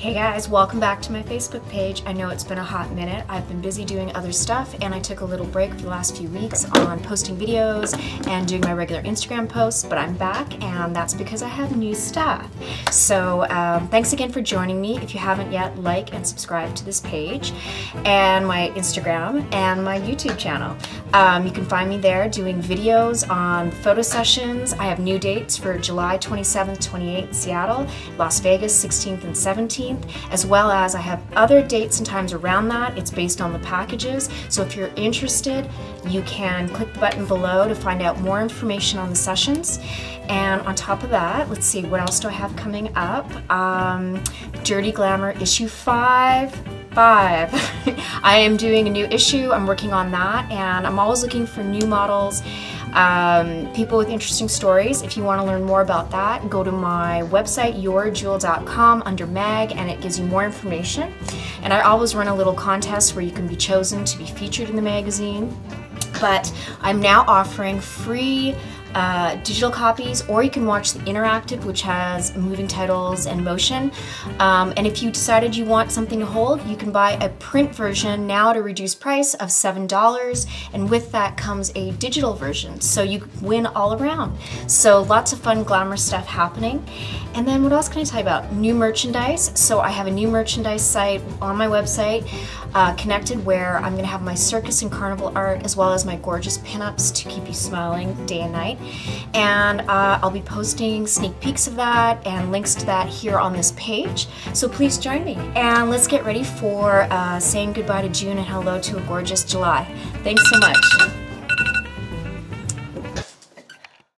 Hey guys, welcome back to my Facebook page. I know it's been a hot minute. I've been busy doing other stuff and I took a little break for the last few weeks on posting videos and doing my regular Instagram posts, but I'm back and that's because I have new stuff. So um, thanks again for joining me. If you haven't yet, like and subscribe to this page and my Instagram and my YouTube channel. Um, you can find me there doing videos on photo sessions. I have new dates for July 27th, 28th, Seattle, Las Vegas 16th and 17th as well as I have other dates and times around that. It's based on the packages. So if you're interested, you can click the button below to find out more information on the sessions. And on top of that, let's see, what else do I have coming up? Um, Dirty Glamour issue five, five. I am doing a new issue, I'm working on that, and I'm always looking for new models um, people with interesting stories. If you want to learn more about that, go to my website, youreajewel.com under mag, and it gives you more information. And I always run a little contest where you can be chosen to be featured in the magazine. But I'm now offering free uh, digital copies, or you can watch the interactive, which has moving titles and motion. Um, and if you decided you want something to hold, you can buy a print version now at a reduced price of $7. And with that comes a digital version, so you win all around. So lots of fun glamour stuff happening. And then what else can I tell you about? New merchandise. So I have a new merchandise site on my website uh, connected where I'm going to have my circus and carnival art as well as my gorgeous pinups to keep you smiling day and night. And uh, I'll be posting sneak peeks of that and links to that here on this page. So please join me. And let's get ready for uh, saying goodbye to June and hello to a gorgeous July. Thanks so much.